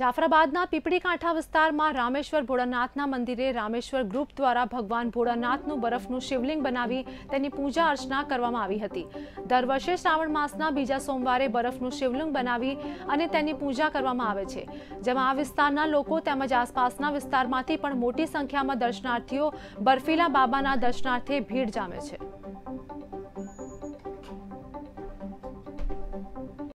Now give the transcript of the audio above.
જાફરાબાદના પીપળી કાંઠા વિસ્તારમાં રામેશ્વર ભોળાનાથના મંદિરે રામેશ્વર ગ્રુપ દ્વારા ભગવાન ભોળાનાથનું બરફનું શિવલિંગ બનાવી તેની પૂજા અર્ચના કરવામાં આવી હતી. દર વર્ષે શ્રાવણ માસના બીજા સોમવારે બરફનું શિવલિંગ બનાવી અને તેની પૂજા કરવામાં આવે છે. જેમાં આ વિસ્તારના લોકો તેમજ આસપાસના વિસ્તારમાંથી પણ મોટી સંખ્યામાં દર્શનાર્થીઓ બર્ફીલા બાબાના દર્શનાર્થે ભીડ જામે છે.